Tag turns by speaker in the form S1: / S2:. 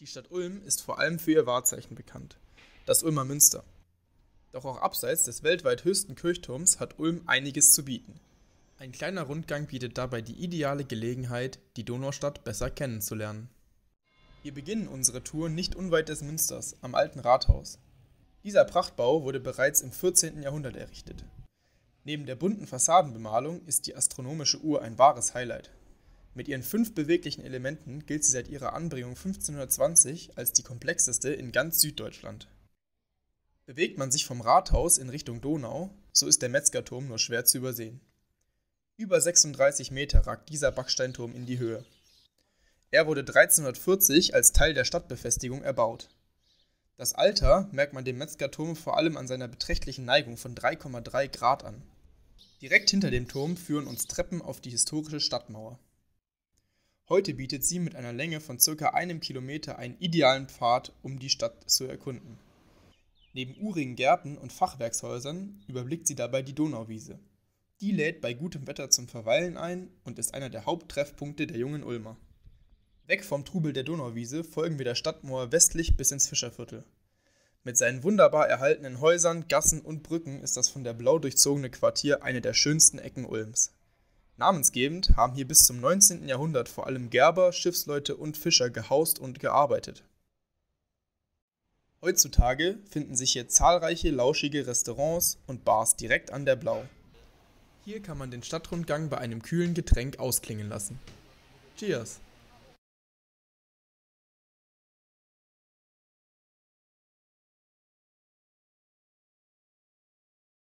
S1: Die Stadt Ulm ist vor allem für ihr Wahrzeichen bekannt, das Ulmer Münster. Doch auch abseits des weltweit höchsten Kirchturms hat Ulm einiges zu bieten. Ein kleiner Rundgang bietet dabei die ideale Gelegenheit, die Donaustadt besser kennenzulernen. Wir beginnen unsere Tour nicht unweit des Münsters, am alten Rathaus. Dieser Prachtbau wurde bereits im 14. Jahrhundert errichtet. Neben der bunten Fassadenbemalung ist die astronomische Uhr ein wahres Highlight. Mit ihren fünf beweglichen Elementen gilt sie seit ihrer Anbringung 1520 als die komplexeste in ganz Süddeutschland. Bewegt man sich vom Rathaus in Richtung Donau, so ist der Metzgerturm nur schwer zu übersehen. Über 36 Meter ragt dieser Backsteinturm in die Höhe. Er wurde 1340 als Teil der Stadtbefestigung erbaut. Das Alter merkt man dem Metzgerturm vor allem an seiner beträchtlichen Neigung von 3,3 Grad an. Direkt hinter dem Turm führen uns Treppen auf die historische Stadtmauer. Heute bietet sie mit einer Länge von circa einem Kilometer einen idealen Pfad, um die Stadt zu erkunden. Neben urigen Gärten und Fachwerkshäusern überblickt sie dabei die Donauwiese. Die lädt bei gutem Wetter zum Verweilen ein und ist einer der Haupttreffpunkte der jungen Ulmer. Weg vom Trubel der Donauwiese folgen wir der Stadtmauer westlich bis ins Fischerviertel. Mit seinen wunderbar erhaltenen Häusern, Gassen und Brücken ist das von der blau durchzogene Quartier eine der schönsten Ecken Ulms. Namensgebend haben hier bis zum 19. Jahrhundert vor allem Gerber, Schiffsleute und Fischer gehaust und gearbeitet. Heutzutage finden sich hier zahlreiche lauschige Restaurants und Bars direkt an der Blau. Hier kann man den Stadtrundgang bei einem kühlen Getränk ausklingen lassen. Cheers!